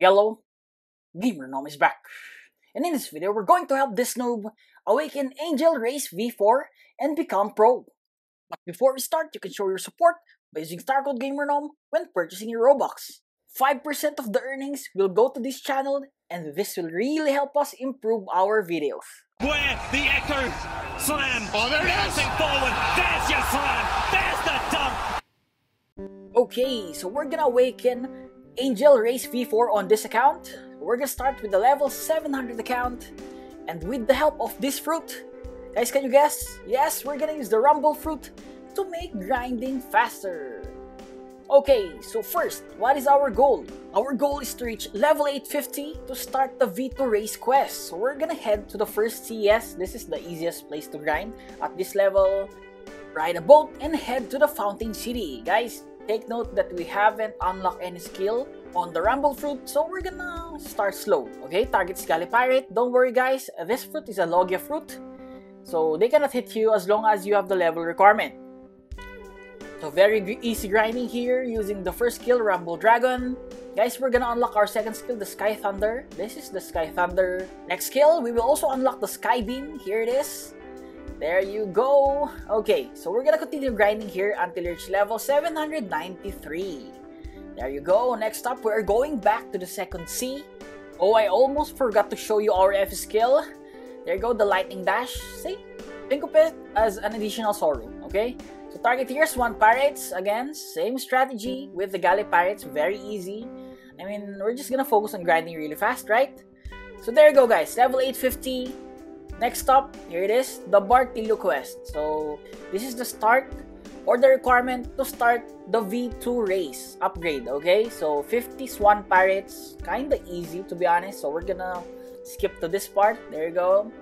Yellow, Gamer Nom is back. And in this video, we're going to help this noob awaken Angel Race V4 and become pro. But before we start, you can show your support by using StarCode Gamer Nom when purchasing your Robux. 5% of the earnings will go to this channel and this will really help us improve our videos. Where the echo slam. Oh, there it is. Forward. There's your slam. There's the dunk. Okay, so we're gonna awaken Angel Race V4 on this account. We're gonna start with the level 700 account and with the help of this fruit. Guys, can you guess? Yes, we're gonna use the Rumble fruit to make grinding faster. Okay, so first, what is our goal? Our goal is to reach level 850 to start the V2 race quest. So we're gonna head to the first CS. This is the easiest place to grind. At this level, ride a boat and head to the Fountain City. Guys, take note that we haven't unlocked any skill on the Rumble fruit, so we're gonna start slow. Okay, target Galley Pirate. Don't worry guys, this fruit is a Logia fruit. So they cannot hit you as long as you have the level requirement. So very easy grinding here using the first skill, Rumble Dragon. Guys, we're gonna unlock our second skill, the Sky Thunder. This is the Sky Thunder. Next skill, we will also unlock the Sky Beam. Here it is. There you go. Okay, so we're gonna continue grinding here until you reach level 793. There you go. Next up, we're going back to the second C. Oh, I almost forgot to show you our F skill. There you go, the Lightning Dash. See? Think of it as an additional Soru, okay? So target here is Swan Pirates. Again, same strategy with the Galley Pirates. Very easy. I mean, we're just gonna focus on grinding really fast, right? So there you go, guys. Level 850. Next up, here it is, the Bartilo quest. So this is the start or the requirement to start the V2 race upgrade, okay? So 50 Swan Pirates, kinda easy to be honest. So we're gonna skip to this part. There you go.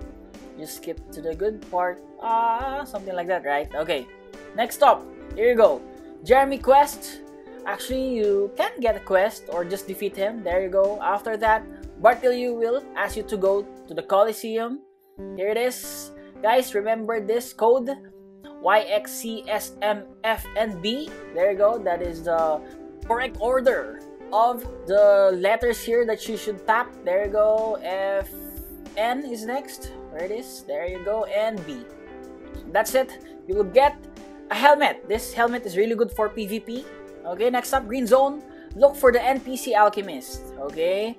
Just skip to the good part. Ah, something like that, right? Okay. Next stop, here you go. Jeremy quest. Actually, you can get a quest or just defeat him. There you go. After that, Bartilo will ask you to go to the Coliseum. Here it is. Guys, remember this code YXCSMFNB. There you go. That is the correct order of the letters here that you should tap. There you go. F N is next. Where it is. There you go. And B. That's it. You will get a helmet. This helmet is really good for PvP. Okay, next up, Green Zone. Look for the NPC Alchemist. Okay?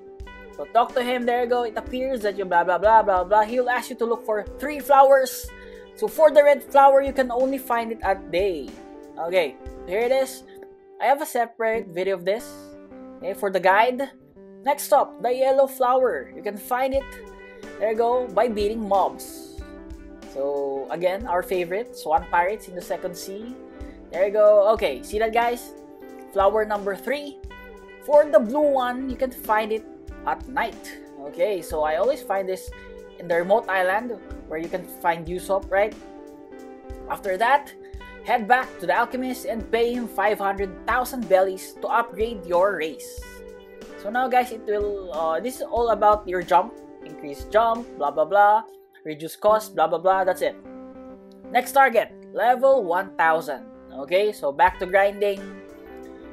So talk to him, there you go. It appears that you blah blah blah blah blah. He'll ask you to look for three flowers. So for the red flower, you can only find it at day. Okay, here it is. I have a separate video of this. Okay, for the guide. Next up, the yellow flower. You can find it, there you go, by beating mobs. So again, our favorite, Swan Pirates in the second sea. There you go. Okay, see that guys? Flower number three. For the blue one, you can find it at night. Okay, so I always find this in the remote island where you can find Usopp, right? After that, head back to the alchemist and pay him 500,000 bellies to upgrade your race. So now guys, it will, uh, this is all about your jump, increase jump, blah blah blah, reduce cost, blah blah blah, that's it. Next target, level 1000. Okay, so back to grinding.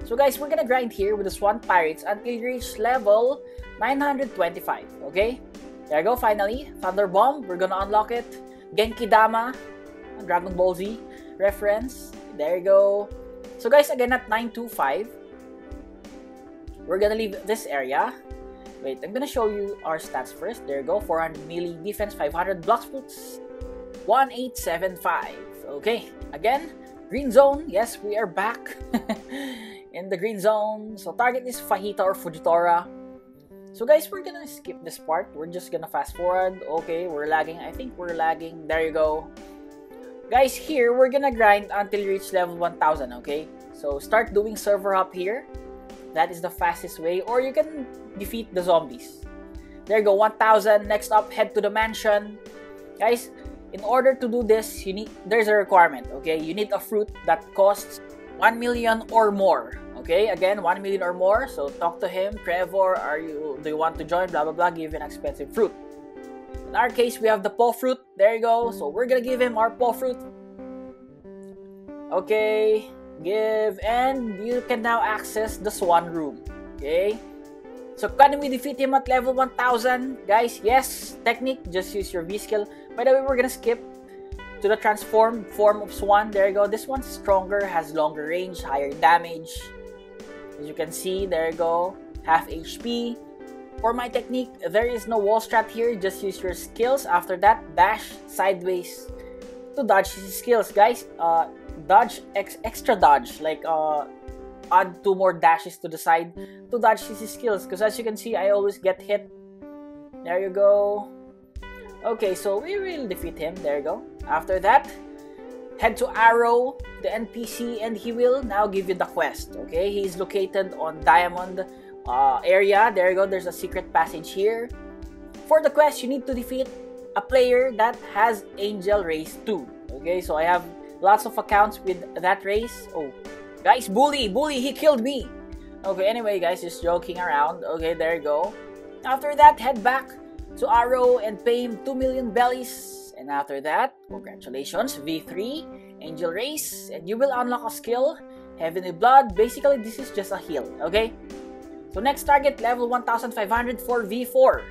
So guys, we're gonna grind here with the Swan Pirates until you reach level 925, okay? There you go, finally. Thunder Bomb, we're gonna unlock it. Genki Dama, Dragon Ball Z reference. There you go. So guys, again at 925, we're gonna leave this area. Wait, I'm gonna show you our stats first. There you go, 400 melee defense, 500 Blox Fruits, 1875. Okay, again, green zone. Yes, we are back in the green zone. So target is Fajita or Fujitora. So guys, we're gonna skip this part. We're just gonna fast forward. Okay, we're lagging. I think we're lagging. There you go. Guys, here we're gonna grind until you reach level 1000, okay? So start doing server hop here. That is the fastest way. Or you can defeat the zombies. There you go, 1000. Next up, head to the mansion. Guys, in order to do this, you need there's a requirement, okay? You need a fruit that costs 1 million or more. Okay, again, 1 million or more. So talk to him. Trevor, are you do you want to join? Blah blah blah. Give an expensive fruit. In our case, we have the paw fruit. There you go. So we're gonna give him our paw fruit. Okay, give, and you can now access the swan room. Okay, So can we defeat him at level 1000? Guys, yes. Technique, just use your V skill. By the way, we're gonna skip to the transform form of Swan. There you go. This one's stronger, has longer range, higher damage. As you can see, there you go. Half HP. For my technique, there is no wall strat here. Just use your skills. After that, dash sideways to dodge his skills, guys. Uh, dodge ex- extra dodge, like uh, add two more dashes to the side to dodge his skills. Because as you can see, I always get hit. There you go. Okay, so we will defeat him. There you go. After that, head to Arowe, the NPC, and he will now give you the quest. Okay, he's located on Diamond uh, area. There you go. There's a secret passage here. For the quest, you need to defeat a player that has Angel Race 2. Okay, so I have lots of accounts with that race. Oh, guys, bully, bully, he killed me. Okay, anyway, guys, just joking around. Okay, there you go. After that, head back to Arowe and pay him 2 million bellies. And after that, congratulations, V3, Angel Race, and you will unlock a skill, Heavenly Blood. Basically, this is just a heal, okay? So next target, level 1500 for V4.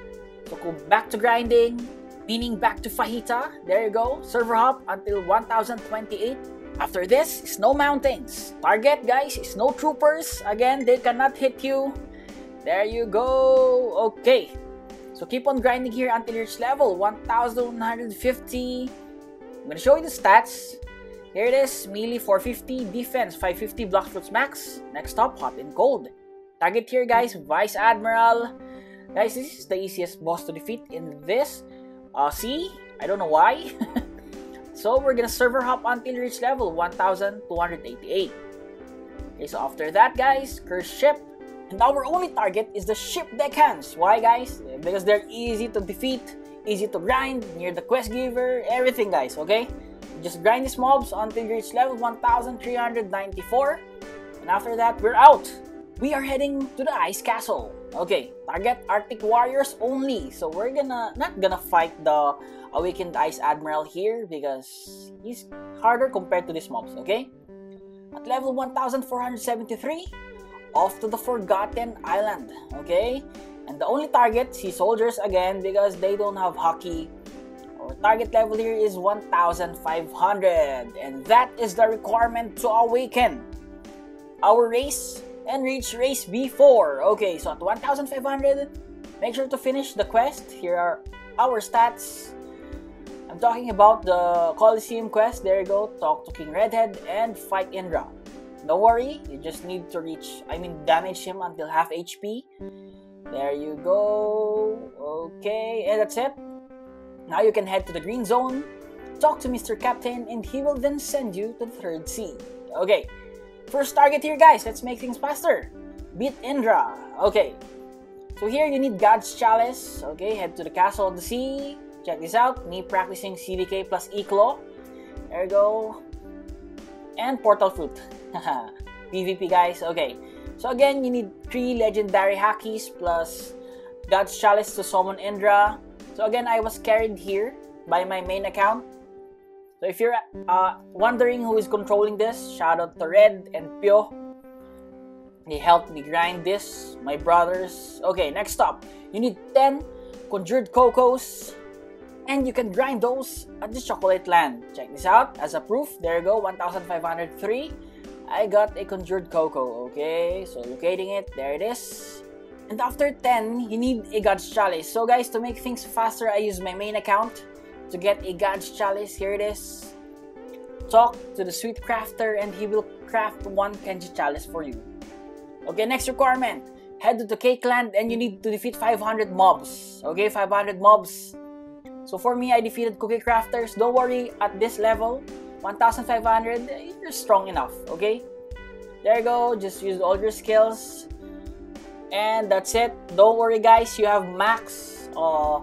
So go back to grinding, meaning back to Fajita. There you go. Server hop until 1028. After this, Snow Mountains. Target, guys, Snow Troopers. Again, they cannot hit you. There you go. Okay. So keep on grinding here until you reach level 1150. I'm gonna show you the stats. Here it is, melee 450, defense 550, Blox Fruits max. Next up, hot and cold. Target here guys, Vice Admiral. Guys, this is the easiest boss to defeat in this. Uh, see? I don't know why. so we're gonna server hop until you reach level 1288. Okay, so after that guys, curse ship. And our only target is the ship deckhands. Why guys? Because they're easy to defeat, easy to grind, near the quest giver, everything guys, okay? Just grind these mobs until you reach level 1394. And after that, we're out. We are heading to the ice castle. Okay, target Arctic warriors only. So we're gonna not gonna fight the awakened ice admiral here because he's harder compared to these mobs, okay? At level 1473, off to the Forgotten Island, okay? And the only target, sea soldiers again because they don't have Haki. Our target level here is 1500 and that is the requirement to awaken our race and reach race V4. Okay, so at 1500, make sure to finish the quest. Here are our stats. I'm talking about the Coliseum quest. There you go. Talk to King Redhead and fight Indra. Don't worry, you just need to reach, I mean, damage him until half HP. There you go. Okay, and that's it. Now you can head to the green zone, talk to Mr. Captain, and he will then send you to the third sea. Okay, first target here, guys. Let's make things faster. Beat Indra. Okay, so here you need God's Chalice. Okay, head to the Castle of the Sea. Check this out. Me practicing CDK plus Eclo. There you go. And Portal Fruit. PvP, guys. Okay, so again, you need three legendary Hakis plus God's Chalice to summon Indra. So again, I was carried here by my main account. So if you're uh, wondering who is controlling this, shout out to Red and Pio. They helped me grind this, my brothers. Okay, next up, you need 10 conjured cocos, and you can grind those at the chocolate land. Check this out as a proof. There you go, 1503. I got a conjured cocoa. Okay, so locating it, there it is. And after 10, you need a God's Chalice. So guys, to make things faster, I use my main account to get a God's Chalice. Here it is. Talk to the Sweet Crafter and he will craft one Kenji Chalice for you. Okay, next requirement. Head to the Cake Land and you need to defeat 500 mobs. Okay, 500 mobs. So for me, I defeated Cookie Crafters. Don't worry, at this level, 1500, you're strong enough. Okay? There you go. Just use all your skills and that's it don't worry guys you have max uh,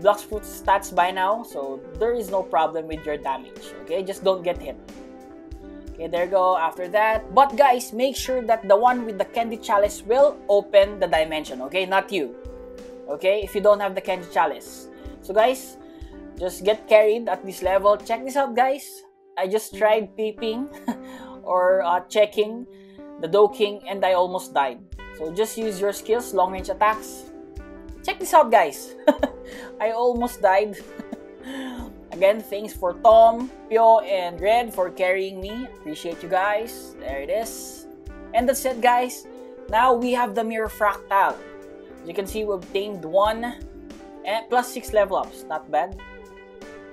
Blox Fruit stats by now so there is no problem with your damage okay just don't get hit okay there you go after that but guys make sure that the one with the candy chalice will open the dimension okay not you okay if you don't have the candy chalice so guys just get carried at this level check this out guys i just tried peeping or uh, checking the Dough King and I almost died. So just use your skills, long range attacks. Check this out, guys. I almost died. Again, thanks for Tom, Pio, and Red for carrying me. Appreciate you guys. There it is. And that's it, guys. Now we have the Mirror Fractal. As you can see, we obtained one and plus six level ups. Not bad.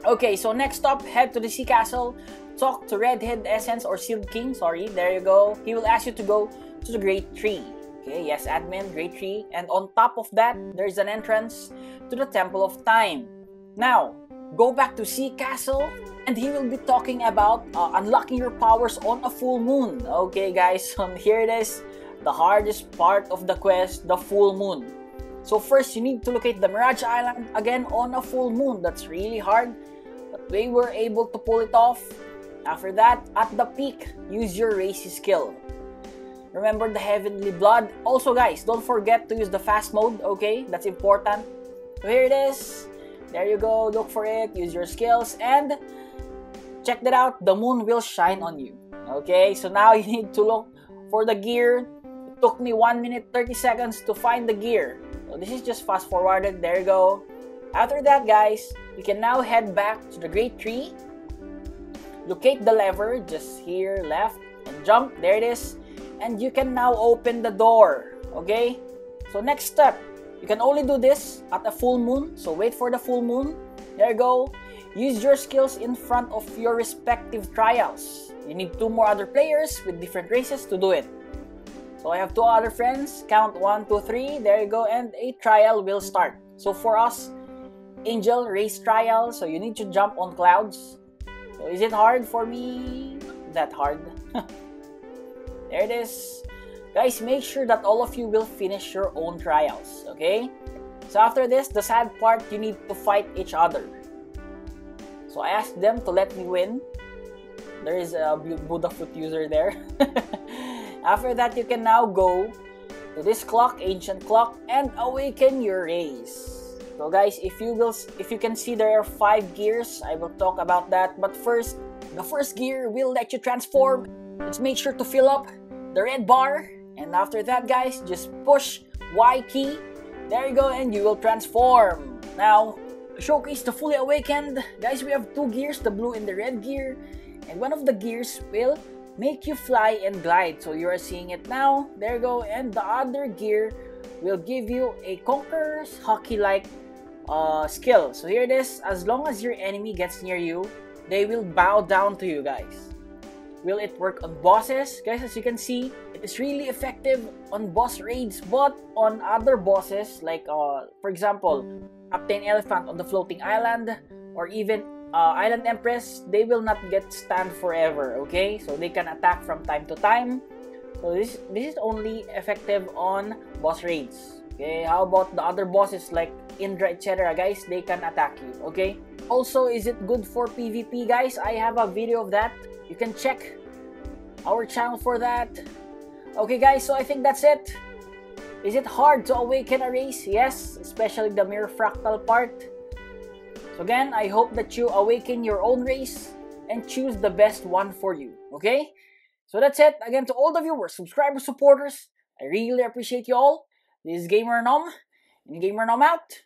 Okay, so next up, head to the Sea Castle. Talk to Redhead Essence or Sealed King. Sorry, there you go. He will ask you to go to the Great Tree. Okay, yes, admin, Great Tree. And on top of that, there's an entrance to the Temple of Time. Now, go back to Sea Castle and he will be talking about uh, unlocking your powers on a full moon. Okay, guys, um, here it is the hardest part of the quest, the full moon. So, first, you need to locate the Mirage Island again on a full moon. That's really hard, but we were able to pull it off. After that, at the peak, use your racy skill. Remember the Heavenly Blood. Also, guys, don't forget to use the fast mode, okay? That's important. So, here it is. There you go, look for it, use your skills, and check that out, the moon will shine on you. Okay, so now you need to look for the gear. It took me 1 minute 30 seconds to find the gear. So this is just fast forwarded, there you go. After that, guys, you can now head back to the great tree. Locate the lever just here, left, and jump. There it is. And you can now open the door. Okay? So next step, you can only do this at a full moon, so wait for the full moon. There you go. Use your skills in front of your respective trials. You need two more other players with different races to do it. So I have two other friends. Count one, two, three. There you go. And a trial will start. So for us, Angel race trial. So you need to jump on clouds. So is it hard for me? That hard. there it is. Guys, make sure that all of you will finish your own trials, okay? So after this, the sad part, you need to fight each other. So I asked them to let me win. There is a Buddha fruit user there. after that, you can now go to this clock, ancient clock, and awaken your race. So guys, if you will, if you can see there are five gears, I will talk about that. But first, the first gear will let you transform. Let's make sure to fill up the red bar and after that, guys, just push Y key. There you go, and you will transform. Now, showcase the fully awakened. Guys, we have two gears, the blue and the red gear. And one of the gears will make you fly and glide. So you are seeing it now. There you go. And the other gear will give you a Conqueror's Haki-like uh, skill. So here it is. As long as your enemy gets near you, they will bow down to you guys. Will it work on bosses? Guys, as you can see, it is really effective on boss raids, but on other bosses, like uh, for example, Captain Elephant on the floating island, or even uh, Island Empress, they will not get stand forever. Okay, so they can attack from time to time. So this this is only effective on boss raids. Okay, how about the other bosses like Indra, etc. Guys, they can attack you. Okay. Also, is it good for PvP, guys? I have a video of that. You can check our channel for that. Okay guys, so I think that's it. Is it hard to awaken a race? Yes, especially the mirror fractal part. So again, I hope that you awaken your own race and choose the best one for you. Okay? So that's it. Again, to all of the viewers, subscribers, supporters, I really appreciate you all. This is Gamer Nom, and Gamer Nom out.